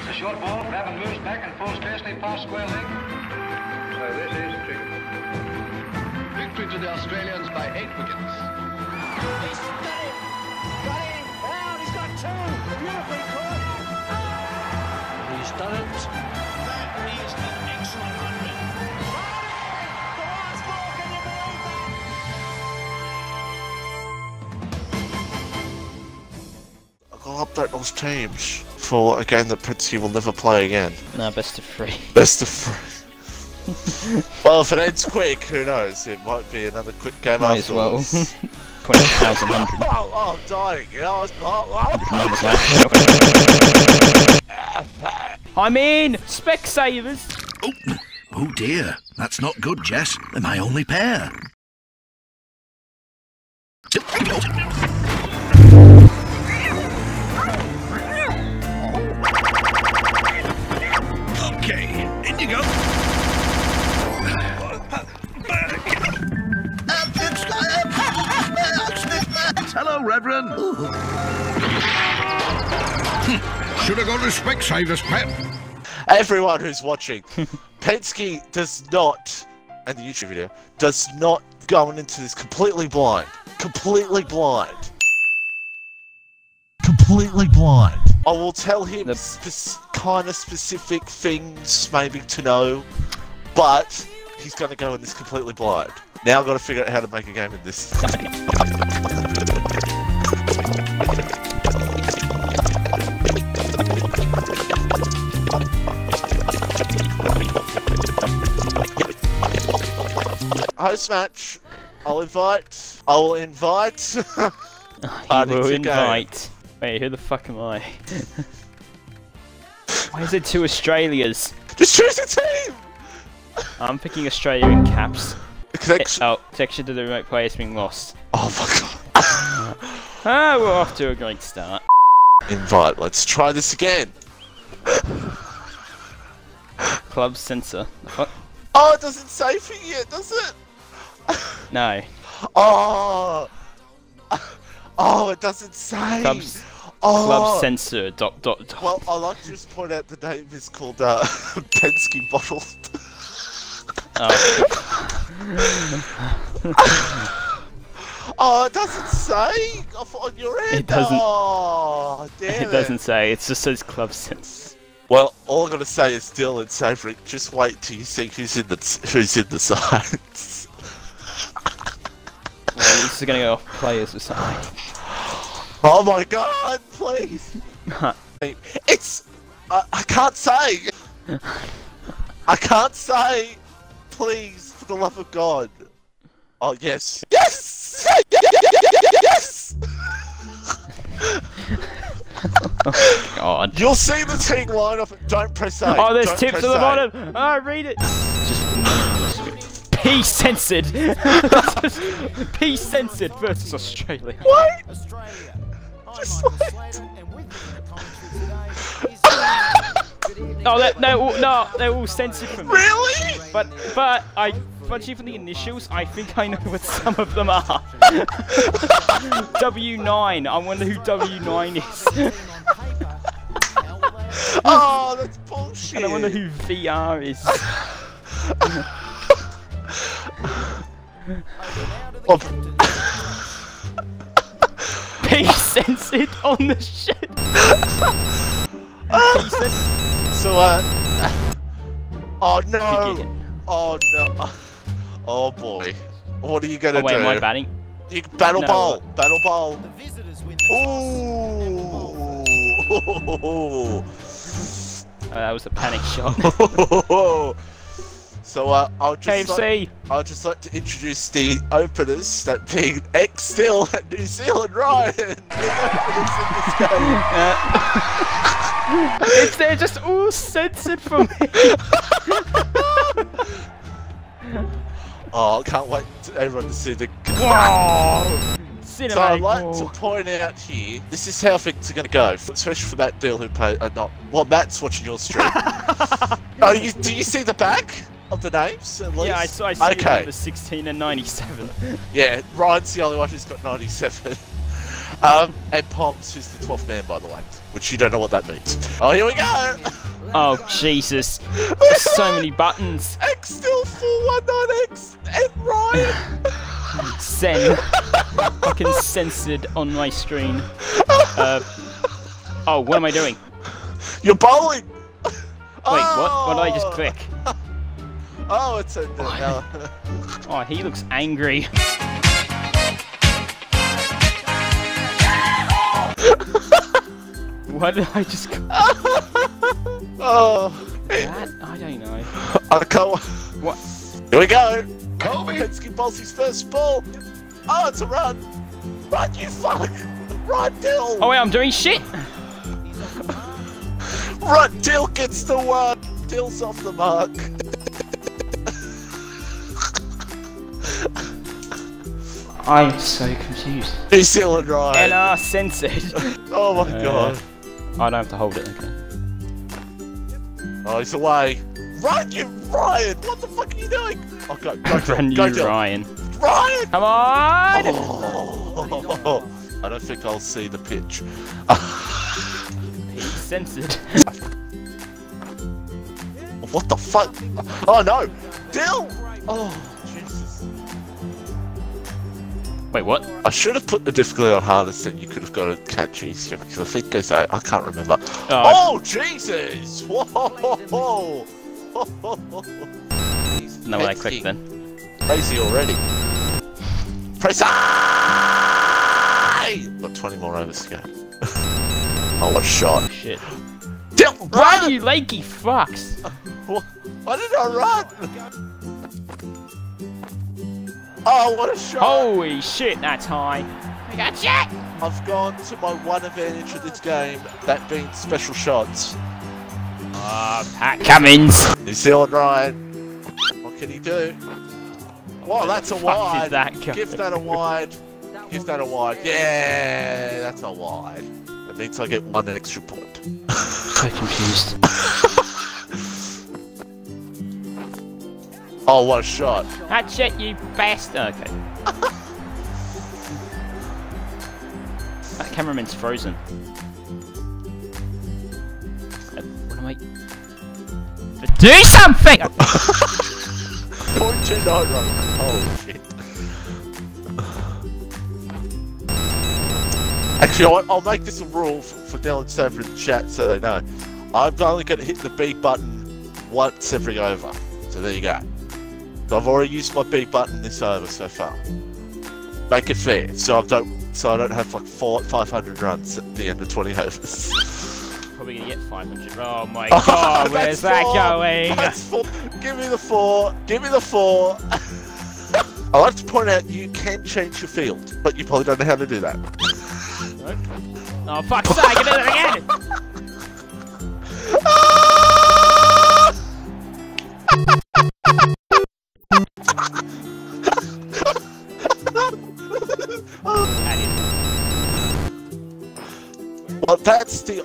It's a short ball. Raven moves back and falls scarcely past square leg. So this is tricky. Victory to the Australians by eight wickets. He's got him! Got him! Down! He's got two! Beautifully caught! He's done it. Update those teams for a game that Princey will never play again. No, best of three. Best of three. well, if it ends quick, who knows? It might be another quick game Might as well. afterwards. 20,000 hundred. oh, oh, I'm dying. You know, it's- oh, oh. numbers. I'm in! Specsavers! Oh, oh dear. That's not good, Jess. They're my only pair. You go. Hello, Reverend. Hmm. Should have gone to Specsavers, Pep. Everyone who's watching, Penske does not, and the YouTube video, does not go into this completely blind. Completely blind. Completely blind. I will tell him The- spec- kind of specific things, maybe to know, but he's going to go in this completely blind. Now I've got to figure out how to make a game in this. Host match. I'll invite. I will invite. You Party will to go. invite. Wait, who the fuck am I? Why is it two Australias? Just choose a team. I'm picking Australia in caps. Connection. Oh, section to the remote player has been lost. Oh my god. Ah, we're off to a great start. Invite. Let's try this again. Club censor. The? Oh, it doesn't say for you, does it? No. Oh. Oh, it doesn't say. Clubs, oh. club censor. Dot dot dot. Well, I like to just point out the name is called uh, Penske Bottle. Oh, oh, it doesn't say on your end. It doesn't. Oh, damn it doesn't say. It just says club censor. Well, all I'm gonna say is Dylan Saverick. Just wait till you see who's in the who's in the sides. Well, this is gonna go off players or something. Oh my god, please! It's I, I can't say. I can't say. Please, for the love of God. Oh yes, yes, yes. God. You'll see the team line up. Don't press A. Oh, there's Don't tips at the A. bottom. Oh, read it. Just P censored. P censored versus Australia. What? Australia. Just I'm wait. Mike Slavin, and with me for commentary today is Good evening. Oh, they're, they're all, no, they're all censored from me. Really? But, but I, judging from the initials, I think I know what some of them are. W9. I wonder who W9 is. Oh, that's bullshit. and I wonder who VR is. Oh, P censored on the shit. So uh. Oh no. Oh no. Oh boy. What are you gonna Oh wait, do? am I batting? You battle No. ball. Battle ball. The visitors win the Ooh. Oh, that was a panic shot. so uh, I'll just like, I'll just like to introduce the openers, that being ex still New Zealand Ryan. The openers in this game. it's they're just all censored for me. Oh, I can't wait to everyone to see the. Wow. So I'd like ball. to point out here, this is how things are going to go, especially for that Deal who play, uh, not, well, Matt's watching your stream. oh, you, do you see the back of the names, at least? Yeah, I saw. I see Okay. number 16 and 97. Yeah, Ryan's the only one who's got 97. Um, and Poms, who's the 12th man, by the way, which you don't know what that means. Oh, here we go! Oh, Jesus. There's so many buttons. X still 419X and Ryan! Sen. Fucking censored on my screen. Uh, oh, what am I doing? You're bowling! Wait, what? What did I just Oh. click? Oh, it's a. no. Oh, he looks angry. What did I just go? oh, That? I don't know. I can't. What? Here we go! Kobe! Penske bowls his first ball! Oh, it's a run! Run, you fuck! Run, Dill! Oh wait, I'm doing shit! Run, Dill gets the one! Dill's off the mark! I'm so confused. New Zealand Ryan! NR censored. Oh my Uh, god! I don't have to hold it, okay. Oh, he's away! Run, you Ryan! What the fuck are you doing? Oh, go, go, Dill, Brand go, new Dill! Ryan. Ryan! Come on! Oh, I don't think I'll see the pitch. He's censored. What the fuck? Oh no! Dill! Oh, Wait, what? I should have put the difficulty on hardest and you could have got a catch easier because I think there's I can't remember. Oh, Oh, Jesus! Whoa! Whoa! no, I clicked then. Crazy already. Press I! Got 20 more overs to go. oh, what a shot. Shit. Dill, Run, run! you lakey fucks! Why did I run? Oh, what a shot! Holy shit, that's high. I got shit! I've gone to my one advantage of this game, that being special shots. Ah, Pat Cummins! New Zealand Ryan. What can he do? Well, that's a wide. did that go? Give that a wide. Give that a wide. Yeah, that's a wide. That means I get one extra point. So confused. Oh, what a shot. That's it, you bastard. Okay. that cameraman's frozen. Uh, What am I? Do something! Point two nine run. Holy shit. Actually, I'll, I'll make this a rule for, for Dylan Stafford in the chat so they know. I'm only going to hit the B button once every over. So there you go. So I've already used my B button this over so far. Make it fair, so I don't so I don't have like four, 500 runs at the end of 20 overs. Probably gonna get 500. Oh my god, where's That's that going? That's four. Give me the four. Give me the four. I like to point out you can change your field, but you probably don't know how to do that. Oh fuck's sake, I did it again!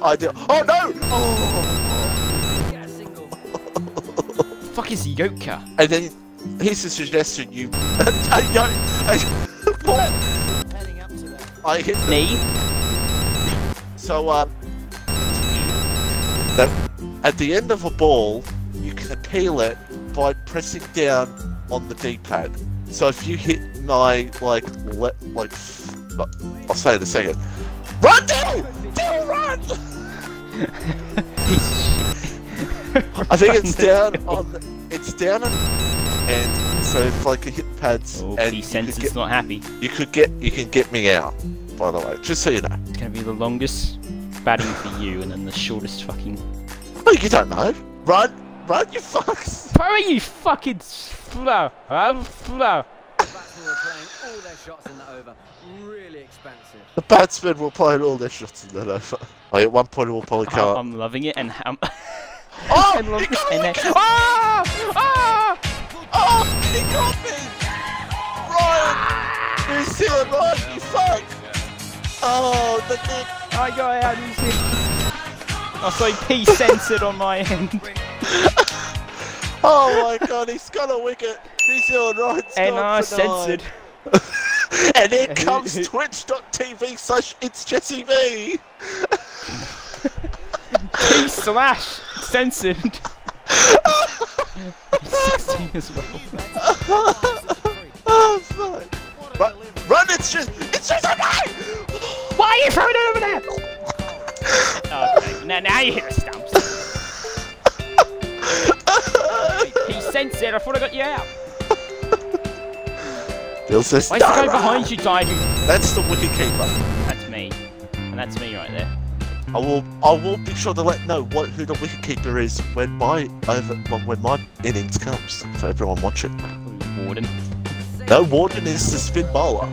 The idea. Oh no! Oh. fuck is Yoka? And then here's a suggestion: you, I, I, I hit the Me? So, um, at the end of a ball, you can appeal it by pressing down on the D-pad. So if you hit my like le- like, I'll say it in a second. Run, run! I think it's down on, it's down on, and so it's like a hit pads Oh, and he senses get, not happy. you could get, you can get me out. By the way, just so you know. It's gonna be the longest batting for you and then the shortest fucking. Oh, you don't know. Run, run, you fucks. Hurry, you fucking flow! I'm flow! Batsmen were playing all their shots in that over. Really expensive. The batsmen will play all their shots in that over. Like at one point, it will probably come up. I'm loving it and um, Oh, and, love he it, got and me! then ah ah Oh, he got me! Ryan! New Zealand, Ryan, you fuck! Oh, the dick! I got out of here. Oh, sorry, P censored on my end. Oh my god, he's got a wicket! New Zealand, Ryan's And I censored. And here comes twitch.tv slash it's Jesse V. Slash censored. 16 as well. Oh, fuck. Run, run, it's just, it's just a man! Why are you throwing it over there? okay, now, now you hit the stumps. He sensed it. I thought I got you out. Bill says, Why is the guy behind you diving? That's the wicket keeper. That's me. And that's me right there. I will, I will be sure to let know what who the wicket keeper is when my over when my innings comes for everyone watching. Warden. No, Warden is the spin bowler.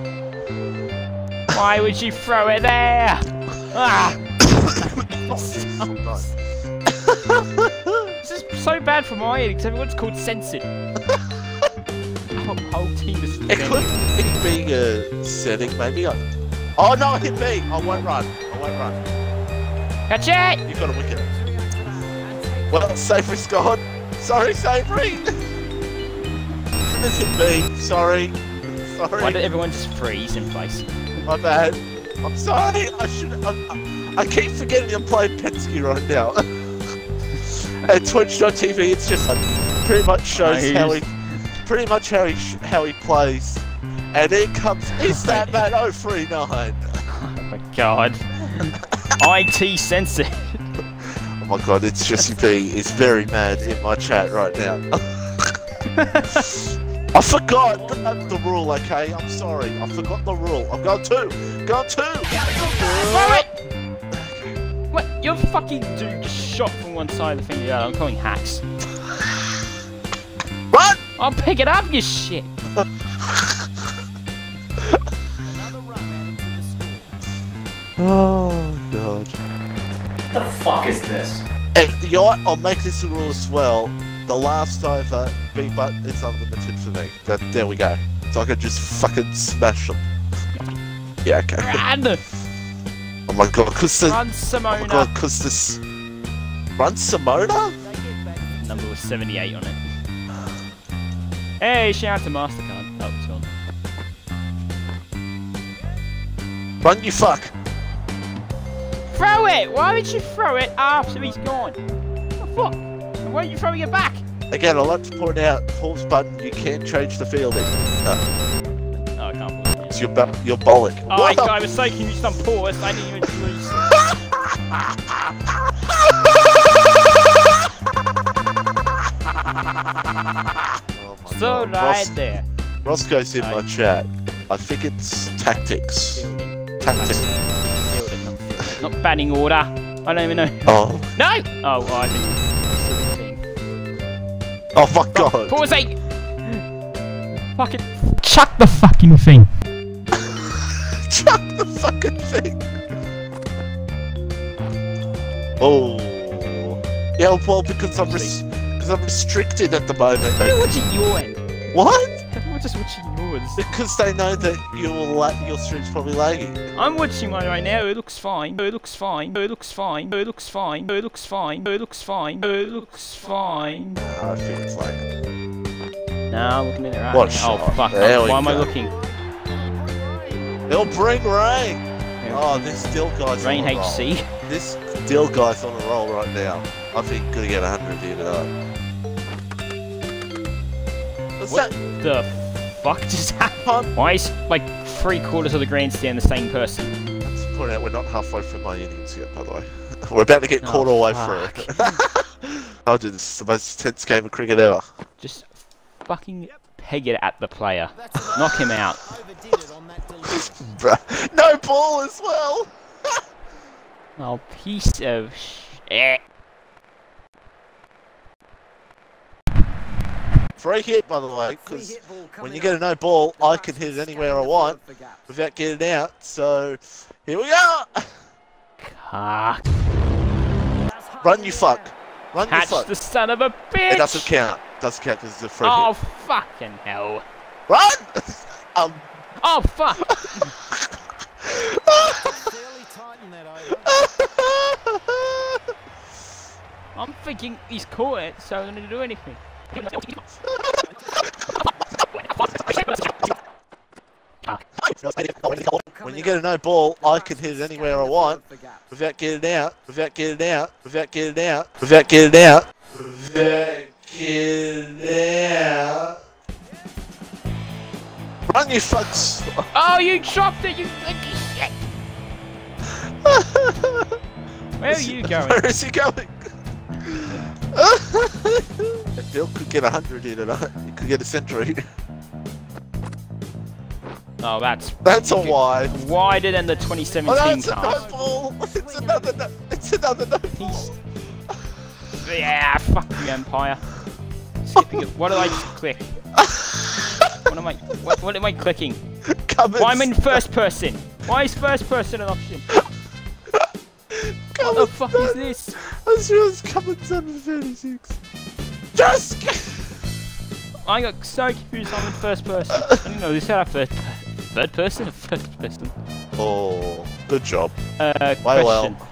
Why would you throw it there? Ah! This is so bad for my innings. Everyone's called censored. Our whole team is It could it be a setting, maybe. I... Oh no, hit me! I won't run. I won't run. Catch it! You got a wicket. Well, Savory's gone. Sorry, Savory. This hit me. Sorry. Sorry. Why did everyone just freeze in place? My bad. I'm sorry. I should. I, I keep forgetting I'm playing Penske right now. At Twitch.tv, it's just like, pretty much shows how he, pretty much how he how he plays. And in comes is that man 039. Oh my god. IT censored. Oh my god, it's Jesse B is very mad in my chat right now. I forgot the, uh, the rule, okay? I'm sorry. I forgot the rule. I've got two. Got two. Throw it! What? You're fucking dude just shot from one side of the thing to the other. I'm calling hacks. What? I'll pick it up, you shit! Oh god. What the fuck is this? And you know what? I'll make this a rule as well. The last over, B button is unlimited for me. That, there we go. So I can just fucking smash them. Yeah, okay. Oh my god, cause the, Run, oh my Simona! god, cause this... Run Simona? Number was 78 on it. Hey, shout out to MasterCard. Oh, it's gone. Run you fuck! Throw it! Why would you throw it after he's gone? What the fuck? And why are you throwing it back? Again, I'd like to point out, pause button, you can't change the fielding. No, Oh, I can't believe it. it's your, your bollock. Oh, I, I was so confused on pause, I didn't even Oh So God. right Ross- there. Roscoe's in my chat. I think it's tactics. Tactics. Not fielding. Not batting order. I don't even know. Oh, No! Oh, well, I think. 17. oh my god. Pause eight! Fucking. Chuck the fucking thing! Chuck the fucking thing. Oh. Yeah, well, because I'm because I'm restricted at the moment. They're watching your end. What? Everyone's just watching yours. Because they know that your la- your stream's probably lagging. I'm watching mine right now. It looks fine. It looks fine. It looks fine. It looks fine. It looks fine. It looks fine. It looks fine. Ah, I think it's lagging. Now I'm looking at it right What now. Oh fuck! There Why am I looking? They'll bring rain. Oh, this still guy's Rain. HC. This still guy's on a roll right now. I think he's gonna get 100 here tonight. What's What that? the fuck just happened? Why is like three quarters of the grandstand the same person? Let's point out we're not halfway through my innings yet, by the way. We're about to get oh, caught all the way through. I'll do this. The most tense game of cricket ever. Just fucking peg it at the player. Knock him out. Bruh. No ball as well. Oh, piece of shit. Free hit, by the way, because when you get a no ball, I can hit it anywhere I want without getting out. So here we go. Cock. Run, you fuck. Run, you Catch fuck. the son of a bitch! It doesn't count. Doesn't count because it's a free Oh, hit. fucking hell. Run! um. Oh, fuck! I'm thinking he's caught it, so I'm gonna do anything. Ah. you get a no ball, I can hit it anywhere I want without getting out, without getting out, without getting out, without getting out, without getting out. Run, you fucks! Oh, you dropped it, you flinky shit! Where are you going? Where is he going? Bill could get a hundred in tonight. He could get a century. Oh, that's That's a wide. wider than the Oh, 2017 no, it's a no ball. It's another no. It's another no ball. Yeah, fuck you, Empire. Skipping it. What did I just click? What am I? What, what am I clicking? Cummins. Why am I in first person? Why is first person an option? What the fuck is this? I just realized Cummins under 36. Just. I got so confused. I'm in first person. I didn't know this had a third, third person or first person. Oh, good job. Uh, Well, question. well.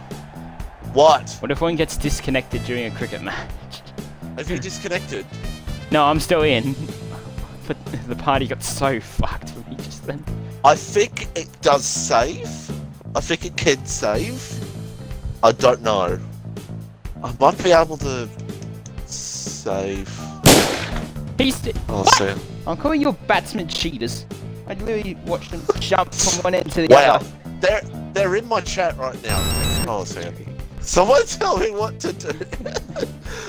What? What if one gets disconnected during a cricket match? Have you disconnected? No, I'm still in. But the party got so fucked for me just then. I think it does save. I think it can save. I don't know. I might be able to save. He's. St- I'll see. I'm calling your batsmen cheaters. I literally watched them jump from one end to the Wow, other. they're they're in my chat right now. Oh, see. Someone tell me what to do.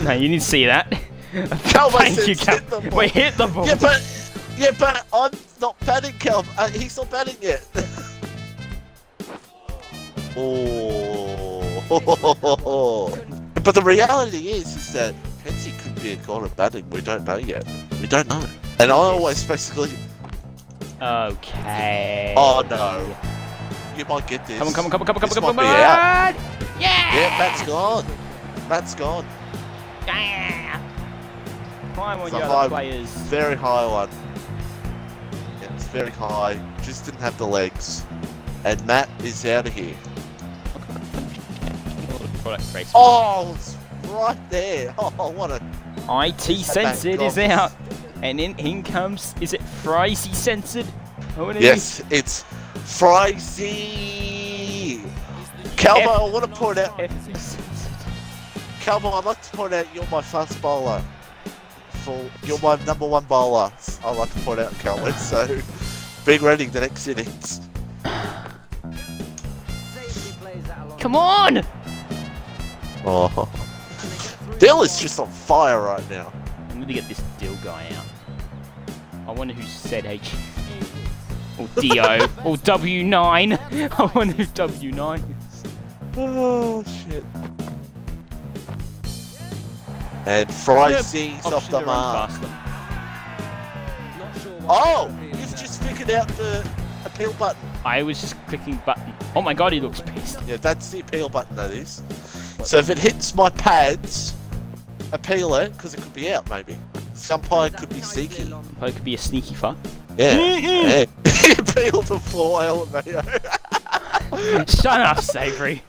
No, you need to see that. Calvo Thank you, Cal. hit the ball. Wait, hit the ball. Yeah, but yeah, but I'm not batting, Cal. Uh, he's not batting yet. oh. But the reality is, is that Kenzie could be a god of batting. We don't know yet. We don't know. And I always basically, Okay. oh no, you might get this. Come on, come on, come on, come on, come on, come on, out. Yeah! Yeah, Matt's gone. Matt's gone. Yeah! Climb on It's your high- players. Very high one. Yeah, it's very high. Just didn't have the legs. And Matt is out of here. Product race. Oh, it's right there. Oh, what a. IT censored is out. And in, in comes, is it Frizy censored? Oh, it is. Yes, it's Frizy. Calvo, I want to point out. Calvo, I'd like to point out you're my fast bowler. For you're my number one bowler. I'd like to point out, Calvo. So, be ready the next innings. Come on! Oh. Dill is just on fire right now. I'm gonna get this Dill guy out. I wonder who said H. Or DO. or W9. I wonder who W9 is. Oh shit. And Fryzy's off the mark. Oh, you've just figured out the appeal button. I was just clicking button. Oh my god, he looks pissed. Yeah, that's the appeal button. That is. So if it hits my pads, appeal it because it could be out maybe. Some could be sneaky. Probably could be a sneaky fuck. Yeah. yeah. appeal the floor elevator. Shut up, Savory.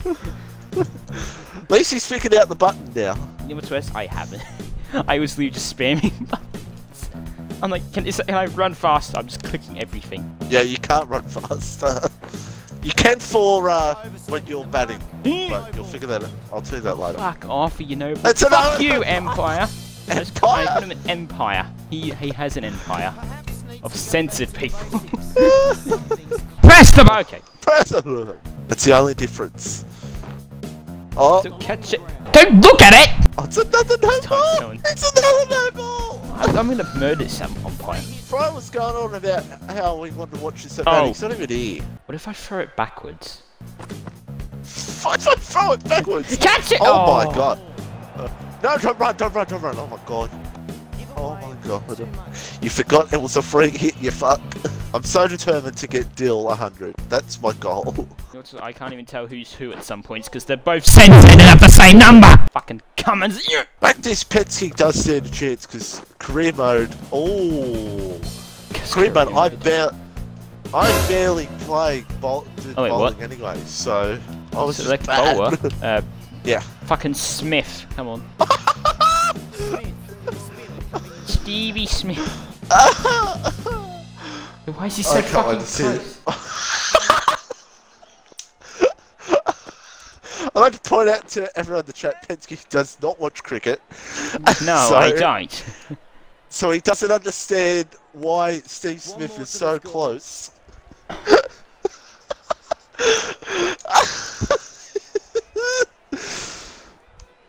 At least he's figured out the button now. You know what's? I haven't. I was literally just spamming buttons. I'm like, can, is, can I run faster? I'm just clicking everything. Yeah, you can't run faster. You can for uh, when you're batting, but you'll figure that out. I'll tell you that later. Fuck off, you know. That's Fuck you, Empire. Just Empire? him an empire. He he has an empire of censored people. Press them. okay. President. That's the only difference. Oh, Don't catch it. Don't look at it. oh, it's another no ball! It's another no ball! I'm, I'm gonna murder some on point. Fry was going on about how we want to watch this so Oh. bad. He's not even here. What if I throw it backwards? Fuck, fuck, throw it backwards! Catch it! Oh, my god. Uh, no, don't run, don't run, don't run. Oh my god. Oh my god. You forgot it was a free hit, you fuck. I'm so determined to get Dill 100. That's my goal. You know what's- I can't even tell who's who at some points because they're both censored and have the same number. Fucking Cummins. Yeah. Back this Penske does stand a chance because career mode. Oh, career mode. I barely, I barely play bowl, did Oh, wait, bowling what? anyway, so I was Select just bad. bowler. Uh, yeah. fucking Smith. Come on. Stevie Smith. Why is he so I fucking close? I'd like to point out to everyone in the chat, Penske does not watch cricket. No, so, I don't. so he doesn't understand why Steve Smith is so close.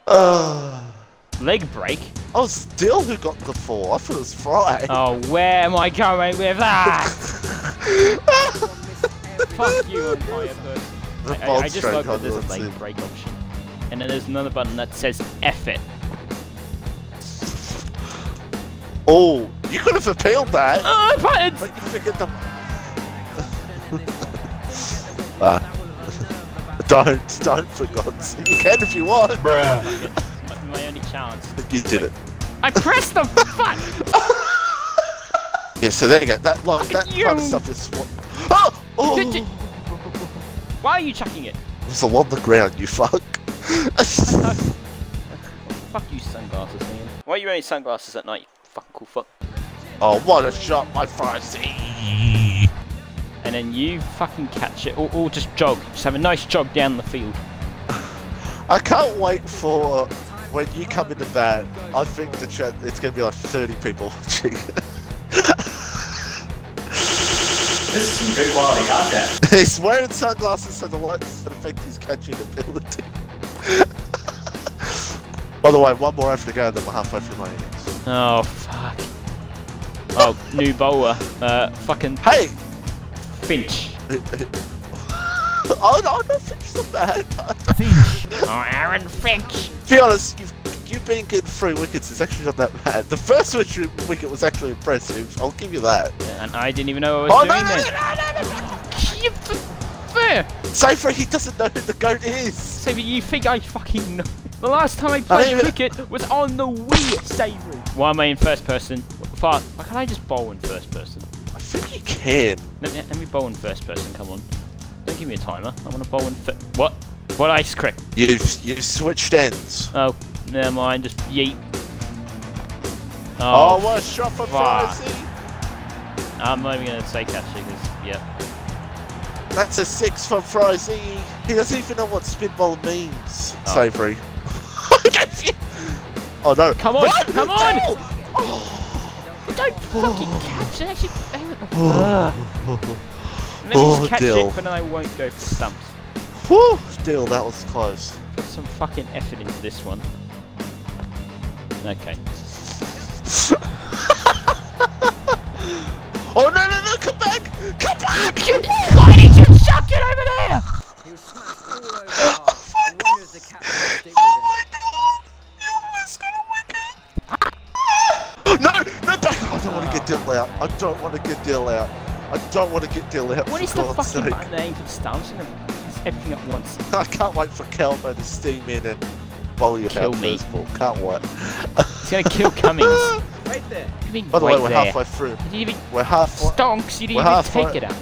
Ah. Leg break. oh, still who got the four? I thought it was Fry. Oh, where am I going with that? Fuck you, umpire person. The I, I, I just stroke like that there's a leg team. break option. And then there's another button that says F it. Oh, you could have appealed that. Oh, buttons! But you figured the. Ah. don't, don't for God's sake. You can if you want. That's my only chance. You did it. I pressed the fuck! Yeah, so there you go. That like that kind of stuff is what. Oh! oh! You- Why are you chucking it? It was along the ground, you fuck. Fuck you, sunglasses, man. Why are you wearing sunglasses at night, you fucking cool fuck? oh, what a shot, my Farsi! And then you fucking catch it, or, or just jog. Just have a nice jog down the field. I can't wait for when you come into that. I think the chat it's gonna be like 30 people watching. This is some good quality content. He's wearing sunglasses so the lights don't affect his catching ability. By the way, one more after to go, then we're halfway through my innings. Oh, fuck. Oh, new bowler. Uh, fucking Hey! Finch. oh no, no, fix the bad. Oh, Aaron Finch. to be honest, you've, you've been getting three wickets, it's actually not that bad. The first wicket wicket was actually impressive, I'll give you that. And I didn't even know what I Oh was no, doing no, no, then. no, no, no, You Fair. no! Safer, he doesn't know who the goat is! Saber, you think I fucking know? The last time I I played don't even- cricket was on the Wii, Saber. Why am I in first person? Fuck. Why can't I just bowl in first person? I think you can. Let me, let me bowl in first person, come on. Don't give me a timer. I want to bowl in fit. What? What ice crick? You've, you've switched ends. Oh, never mind. Just yeet. Oh, Oh, what a shot for. Frizy! I'm not even gonna say catch because, yeah. That's a six for Frizy. He doesn't even know what spitball means. Oh. Savoury. oh no. Come on, Run! come on! Go! Don't fucking catch it. Actually. Let me Oh, just catch Dill. it, but then I won't go for stumps. Whew, still, that was close. Put some fucking effort into this one. Okay. Oh no no no! Come back! Come back! Why did you chuck it over there? He was smashed all over oh, the park. I wonder if the captain will stick with him. No! No back! I don't want to get ah. Dill out. I don't want to get Dill out. I don't want to get Dill out. What for is the God's fucking sake. button name for the stumps? And it's everything at once. I can't wait for Calvo to steam in and bowl you Kill out me. first ball. Can't wait. It's gonna kill Cummins. Right there. You mean By the right way, we're there? halfway through. Didn't even We're halfway. stonks. You didn't We're even halfway- take it out.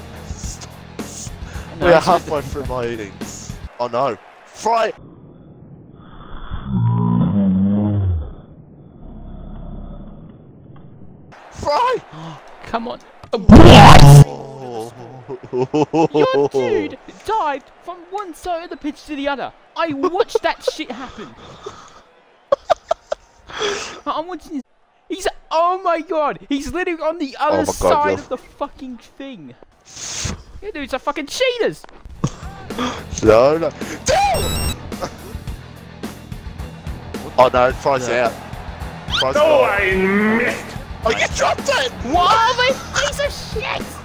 No, We're halfway through my innings. Oh no. Fry! Fry! the- Come on. What? Oh. Your dude dived from one side of the pitch to the other. I watched that shit happen. I'm watching. He's. Oh my god! He's literally on the oh other Oh God, side you're- of the fucking thing. You dudes are fucking cheaters. No, no. Dill! oh no, it Fry's out. Fry's Oh, gone. I missed! Oh, you dropped it! What a oh, piece of shit!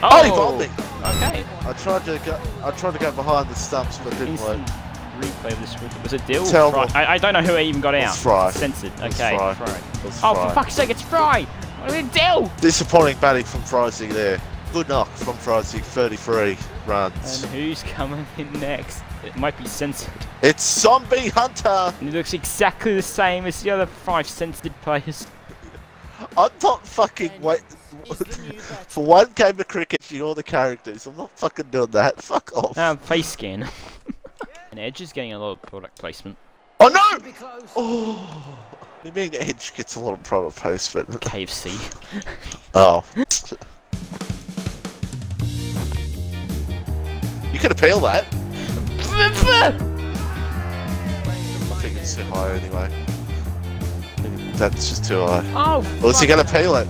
Oh, he got me. Okay. I tried to go. I tried to go behind the stumps, but it didn't work. Instant replay of this. Was it Dill? Me. I, I don't know who even got out. It's Fry. Censored. It's Okay. Fry. Fry. Oh, Fry. for fuck's sake, it's Fry! What did Dill? Disappointing batting from Frizy there. Good knock from Frizy, 33 runs. And who's coming in next? It might be censored. It's Zombie Hunter! And it looks exactly the same as the other five censored players. I'm not fucking wait for one game of cricket. You all the characters. I'm not fucking doing that. Fuck off. Um, face scan. and Edge is getting a lot of product placement. oh no! Be close. Oh, You mean Edge gets a lot of product placement? KFC. Oh. You can appeal that. I think it's too high anyway. That's just too high. oh, Or is he gonna peel it?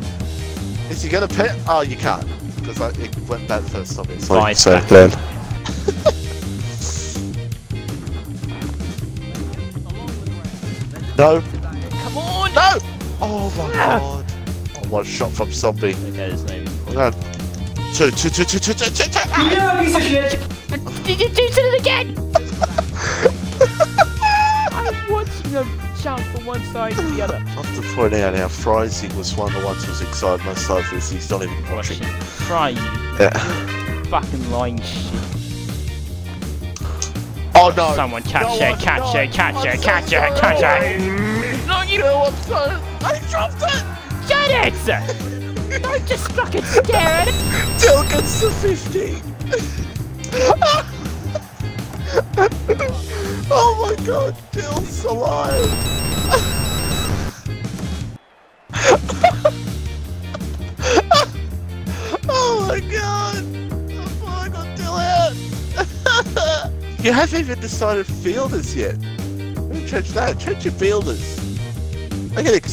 Is he gonna peel? Oh, you can't because like, it went bad first, obviously. Fine. So then. no, Come on! no! Oh my ah. god! Oh, one shot from zombie. Okay, there's no. No. Two, two, two, two, two, two, two, two. Did you do it again? I want to jump from one side to the other. I have to point out how Frizy was one of the ones who was excited most of this. He's not even watching. Try you. Yeah. Fucking lying shit. Oh no! Someone catch No, it, I'm catch not. it, catch I'm it, so catch it, sorry. catch it. No, you No, I'm sorry. I dropped it. get it! Don't just fucking. Dill gets the 50. oh my god, Dill's alive. oh my god. Oh my god, Dill out. you haven't even decided fielders yet. Me change that. Change your fielders. I get it.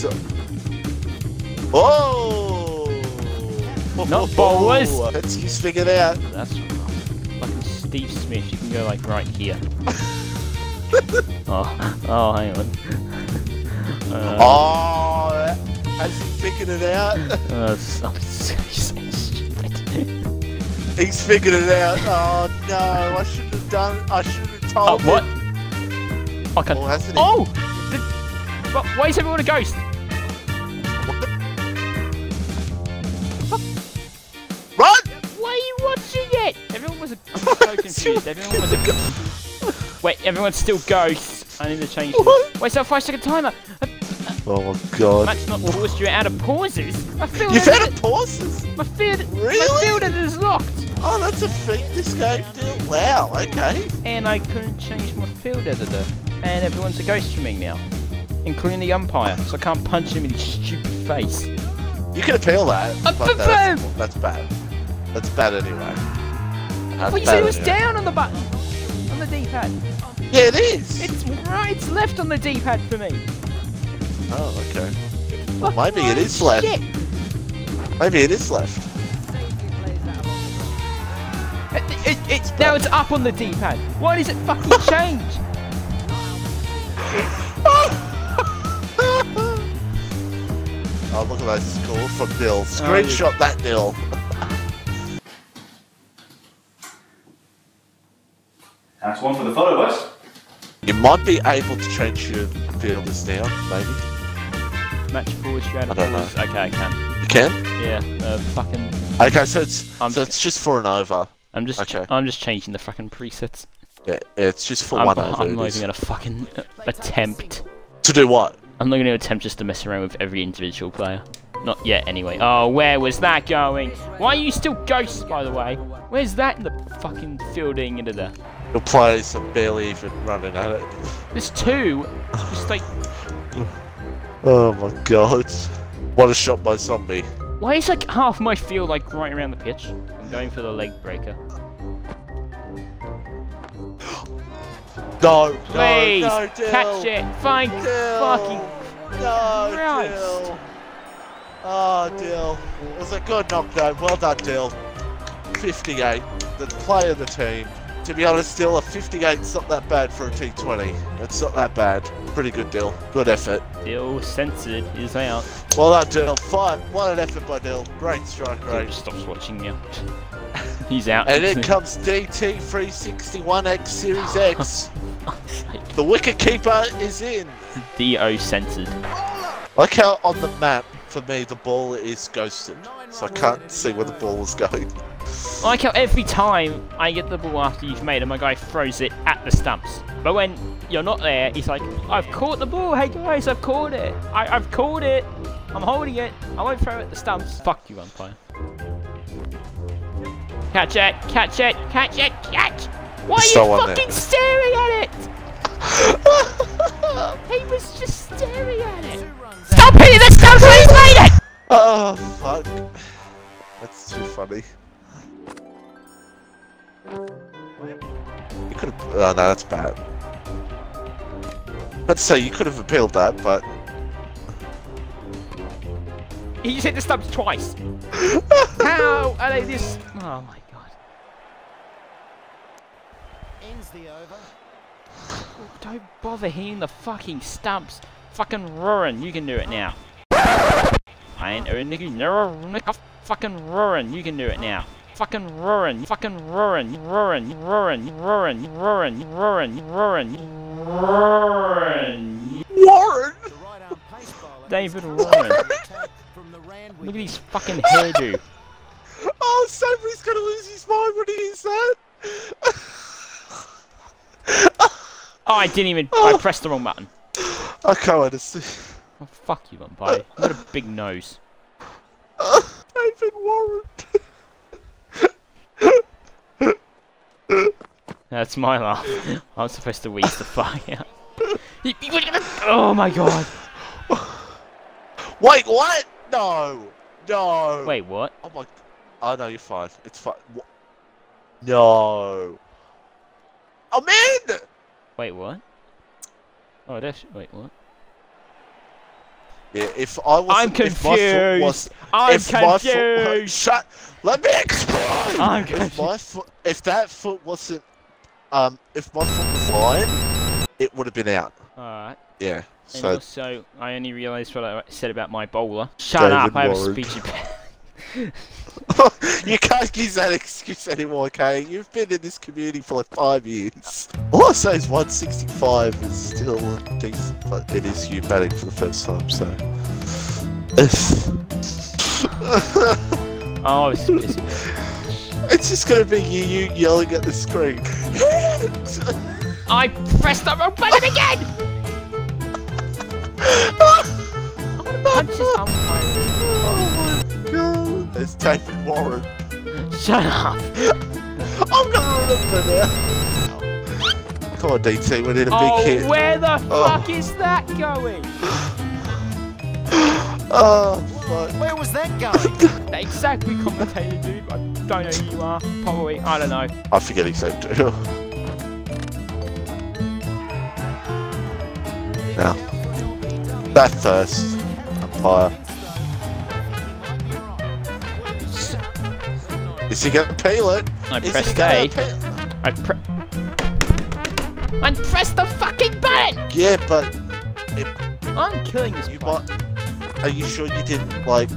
Oh! Not bowlers. Let's just figure it out. That's fucking Steve Smith. You can go like right here. oh, oh, hang on. Uh, Oh, has he figured it out? uh, I'm so, so stupid. He's figured it out. Oh no, I shouldn't have done. I should have Oh, told what? him. Can't. Oh? Oh! The, but why is everyone a ghost? So confused. Everyone was a. Wait, everyone's still ghosts. I need to change. this. Wait, so a five second timer. Oh my god. Matt's not forced you out of pauses. I feel You've had a pauses? My field, really? my field is locked, Oh, that's a feat this game did. Wow, okay. and I couldn't change my field editor. And everyone's a ghost for me now, including the umpire, so I can't punch him in his stupid face. You can appeal that. Uh, but but that's, that's bad. That's bad anyway. That's Well, you bad said it was anyway. down on the button, on the D-pad. Yeah, it is. It's right, it's left on the D-pad for me. Oh, okay. Fucking maybe it oh, right left. shit. Maybe it is left. It, it, it, now it's up on the D-pad. Why does it fucking change? Oh, look at that score from Dill. Oh, Screenshot that Dill. That's one for the followers. You might be able to change your fielders now, maybe. Match forward, straight I don't know. Okay, I can. You can? Yeah, uh, fucking. Okay, so it's I'm so it's just for an over. I'm just. Okay. I'm just changing the fucking presets. Yeah, it's just for I'm, one over. I'm not even gonna fucking uh, attempt. To do what? I'm not gonna attempt just to mess around with every individual player. Not yet, anyway. Oh, where was that going? Why are you still ghosts, by the way? Where's that in the fucking fielding into the? The players are barely even running at it. There's two. Just like, Oh my god. What a shot by zombie. why is like half my field like right around the pitch? I'm going for the leg breaker. No, Please no, catch it. Thank Dill. fucking No, Christ. Dill. Oh, ah, Dill. It was a good knockdown. Well done, Dill. 58. The play of the team. To be honest, still a 58's not that bad for a T20. It's not that bad. Pretty good, Dill. Good effort. Dill censored is out. Well done, Dill. Fine. What an effort by Dill. Great strike Dill rate. just stops watching now. He's out. And in comes DT361X Series X. The wicket keeper is in. Do censored. Like how on the map, for me, the ball is ghosted. So I can't see where the ball is going. I like how every time I get the ball after you've made it, my guy throws it at the stumps. But when you're not there, he's like, I've caught the ball. Hey guys, I've caught it. I, I've caught it. I'm holding it. I won't throw it at the stumps. Fuck you, umpire. Catch it, catch it, catch it, catch! Why are So you on there. fucking staring at it? He was just staring at it. Stop hitting the stumps when he's made it! Oh, fuck. That's too funny. You could have. Oh, no, that's bad. Let's say you could have appealed that, but. He just hit the stumps twice. How are they this? Oh my god. Ends the over. Don't bother hitting the fucking stumps. Fucking roaring, you can do it now. I ain't Nicky never fucking roaring, you can do it now. Fucking roaring, fucking roaring, roaring, roaring, roaring, roaring, roaring, roaring, roaring. Warren! The right arm pace bowler. David Warren. attack from the Randwick. Look at his fucking hairdo. Oh, somebody's gonna lose his mind when he hears that! Oh, I didn't even. I oh. pressed the wrong button. I can't wait to see. Oh, fuck you. You got a big nose. David Warren! That's my laugh. I'm supposed to wheeze the fuck out. oh my god. Wait, what? No! No! Wait, what? Oh my. Oh no, you're fine. It's fine. Wha- No! I'm in! Wait, what? Oh, that's. Wait, what? Yeah, if I was. I'm If my foot confused. was, I'm if my foot, confused. shut. Let me explain. I'm If my foot, if that foot wasn't, um, if my foot was lying, it would have been out. Alright. Yeah. And So also, I only realised what I said about my bowler. Shut David up, I have a speech impediment. you can't use that excuse anymore, okay? You've been in this community for like five years. All I say is 165 is still decent, but it is you batting for the first time, so. Oh, it's, it's, it's just gonna be you, you yelling at the screen. I pressed the wrong button again! Punch his umpire. oh my god. There's David Warren. Shut up. I'm gonna remember now. Come on, DT, we need a big Oh, hit. where the Oh. fuck is that going? Oh, fuck. Where was that going? Exactly, commentator dude. I don't know who you are. Probably, I don't know. I forget his name too. now, that first umpire. Is he gonna peel it? I Is pressed A. I pre- I pressed the fucking button! Yeah, but I'm killing this you might. Are you sure you didn't like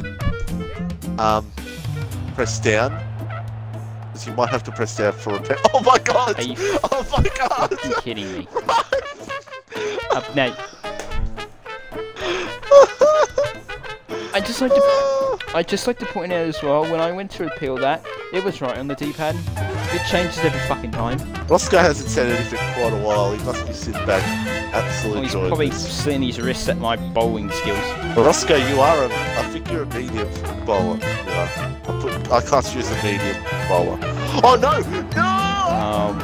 um press down? Because you might have to press down for a pe- Oh my god! Are you Oh my god! fucking kidding me? Up now. I just like to, I just like to point out as well. When I went to appeal that, it was right on the D-pad. It changes every fucking time. Roscoe hasn't said anything for quite a while. He must be sitting back, Well, absolutely he's probably this. slinging his wrists at my bowling skills. Well, Roscoe, you are a. I think you're a medium bowler. Yeah. I put. I you as a medium bowler. Oh no! No! Um,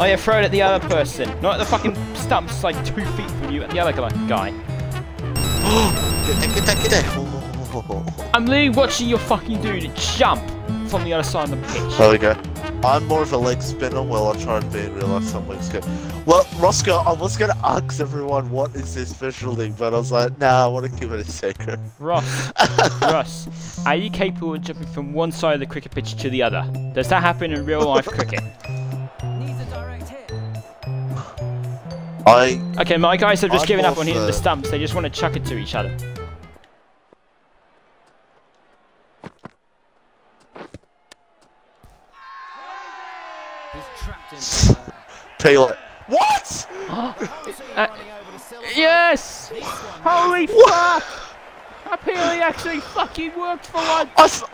oh yeah, throw it at the other person, not at the fucking stumps like two feet from you, at the other guy. guy. Get that! Get that! Get that! Oh. I'm literally watching your fucking dude jump from the other side of the pitch. There we go. I'm more of a leg spinner. Well, I try and be in real life. Some legs go. Well, Roscoe, I was gonna ask everyone what is their specialty, but I was like, nah, I want to keep it a secret. Ross, Ross, are you capable of jumping from one side of the cricket pitch to the other? Does that happen in real life cricket? Needs a direct hit. I Okay, my guys have just I'm given up on hitting the for- stumps. They just want to chuck it to each other. He's peel it. What? Uh, Running over to Silva. yes! This one. Holy fuck! Apparently actually fucking worked for once! I f-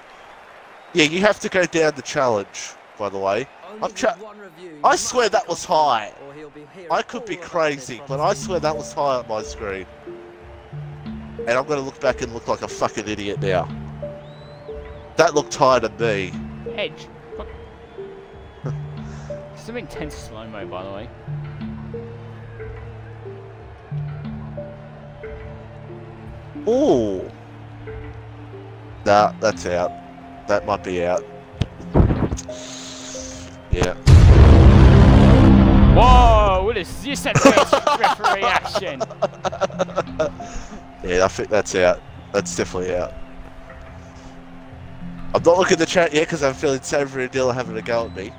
yeah, you have to go down the challenge. By the way, I'm tra- with one review, I swear that was high. or he'll be hearing I could be crazy, but I swear that was high on my screen. And I'm gonna look back and look like a fucking idiot now. That looked high to me. Edge some intense slow-mo, by the way. Ooh! Nah, that's out. That might be out. Yeah. Whoa! What is this That referee? Yeah, I think that's out. That's definitely out. I'm not looking at the chat yet because I'm feeling Sam Deal having a go at me.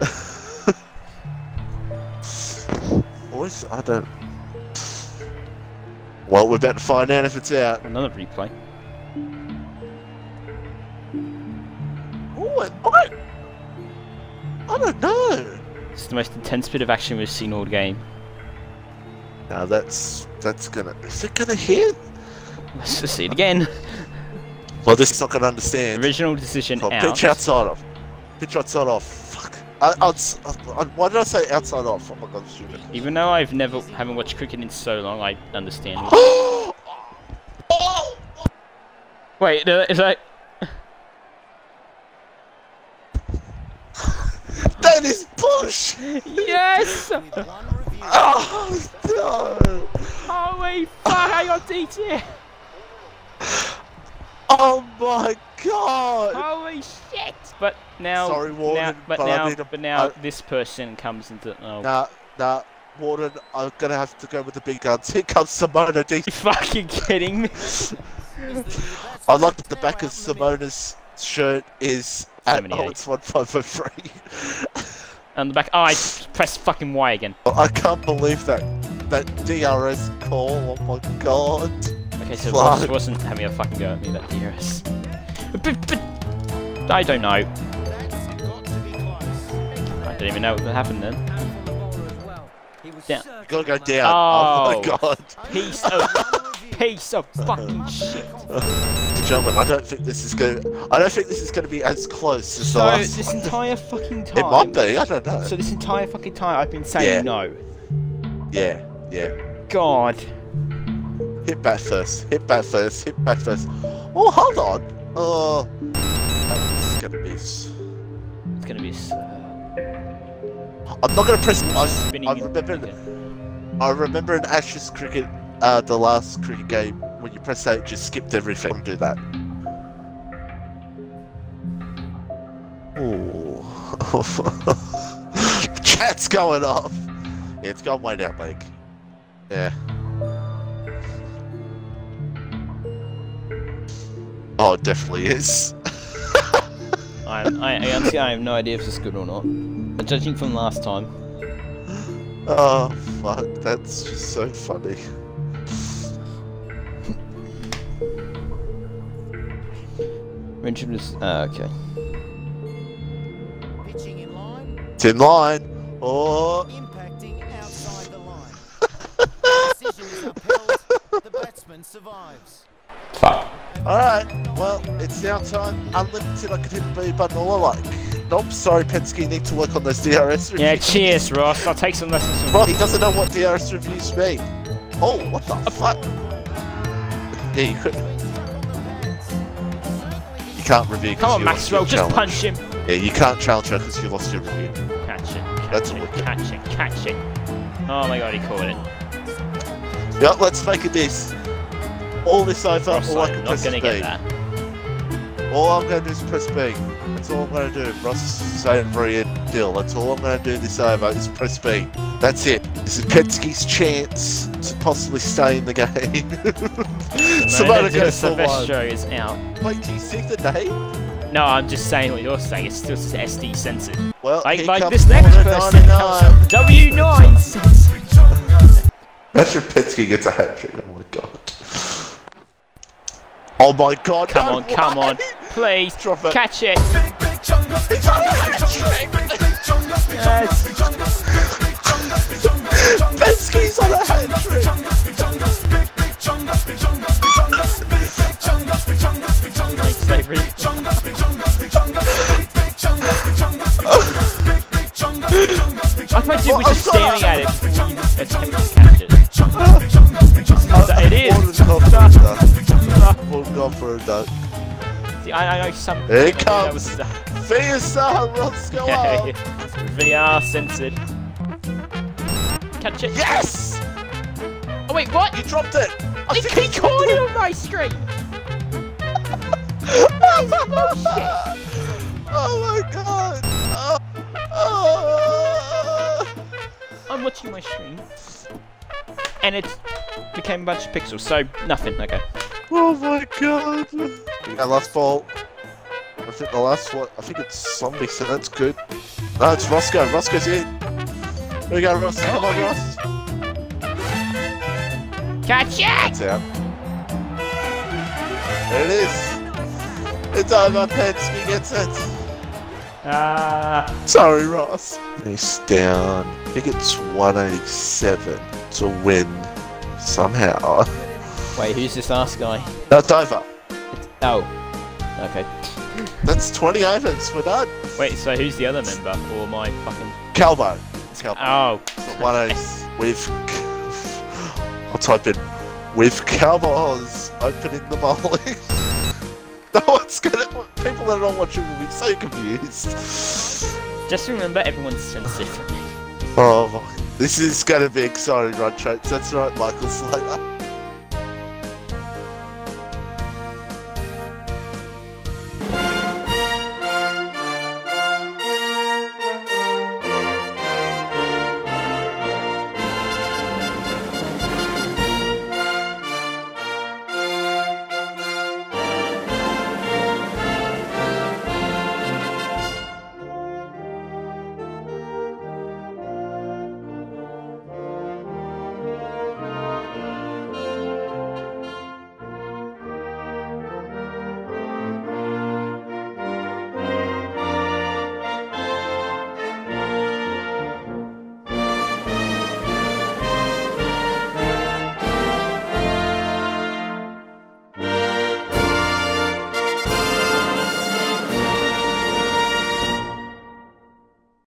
Boys, I don't. Well, we're about to find out if it's out. Another replay. Oh, I, I don't know. It's the most intense bit of action we've seen all game. Now that's that's gonna. Is it gonna hit? Let's just see it again. Well, this is not gonna understand. Original decision Oh, out. pitch outside off. Pitch outside off. Fuck. I, outs- uh, uh, why did I say outside off? Oh my god, stupid. Even though I've never haven't watched cricket in so long, I understand. Wait, uh, is that? That is push! Yes! Oh no! Holy fuck! I got DT! Oh my god! Holy shit! But now, Sorry, now Warden, but, but now, a- but now I- this person comes into. Oh, Nah, nah, Warden, I'm gonna have to go with the big guns. Here comes Simona D. you fucking kidding me? I like that the back of Simona's shirt is at 78. oh, it's 1503. On the back. Oh, I pressed fucking Y again. I can't believe that. That DRS call, oh my god. Okay, so. Ross wasn't having a fucking go at me That DRS. But, but, I don't know. I don't even know what happened then. Down. You gotta go down. Oh, my Oh. god. Piece of piece of fucking shit. Gentlemen, I don't think this is gonna. I don't think this is gonna be as close as the So last this one. entire fucking time. It might be. I don't know. So this entire fucking time I've been saying Yeah. no. yeah, yeah. God. Hit back first. Hit back first. Hit back first. Oh, hold on. Oh, that's gonna be. It's gonna be. I'm not gonna press. I, I remember. I remember in Ashes cricket, uh, the last cricket game, when you press that, it just skipped everything. Do that. Ooh. Chat's going off. Yeah, it's gone way down, Blake. Yeah. Oh, it definitely is. I, I, I honestly I have no idea if this is good or not. But judging from last time, Oh, fuck. That's just so funny. Richard was uh, okay. Pitching in line, It's in line. Oh, impacting outside the line. Decision is upheld. The batsman survives. Fuck. Alright, well, it's now time. Unlimited, I can hit the B button all I like. Nope, sorry, Penske, need to work on those DRS reviews. Yeah, cheers, Ross. I'll take some lessons from Well, he doesn't know what DRS reviews mean. Oh, what the fuck? Yeah, you could. You can't review. 'cause Come on, you lost Maxwell, your just challenge. punch him. Yeah, you can't challenge her because you lost your review. Catch it, catch That's it, all catch it, catch it. Oh my god, he caught it. Yep, let's make it this. All this over, Ross, all I I'm can press gonna is get B. that. All I'm going to do is press B. That's all I'm going to do. Ross, Sainsbury, and Dill. That's all I'm going to do this over is press B. That's it. This is Penske's chance to possibly stay in the game. Simona goes for one. Silvestro is out. Wait, do you see the name? No, I'm just saying what you're saying. It's still SD censored. Well, Like, here like comes this next corner person 99. W9 censored. Imagine Penske gets a hat trick. Oh my god. Oh my god. Come no on, come on. Please, Drop it. catch it. It's a hat trick. Yes. Penske's on a hat trick. I thought dude was just staring at it I, I know some. Here it comes. Fiesta, let's go on. VR censored. Catch it. Yes! Oh wait, what? You dropped it. I They keep calling on my stream! That is bullshit! Oh my god! Oh, oh. I'm watching my stream. And it became a bunch of pixels, so nothing, okay. Oh my god! Yeah, last ball. I think the last one. I think it's zombie, so that's good. No, it's Roscoe. Roscoe's in. Here we go, Ross. Come on, Ross. Catch it! It's out. There it is. It's over. He gets it. Ah. Sorry, Ross. He's down. I think it's 187 to win somehow. Wait, who's this last guy? That's over. Oh. Okay. That's 20 overs. We're done. Wait, so who's the other member? Or my fucking. Calvo. It's Calvo. Oh. One is with. I'll type in with Cowboys opening the bowling. no one's gonna. People that are not watching will be so confused. Just remember everyone's sensitive. Oh, my- this is gonna be exciting, run traits. That's right, Michael Slater.